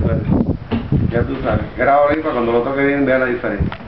Bueno, ya tú sabes. Graba ahí para cuando lo toque bien vea la diferencia.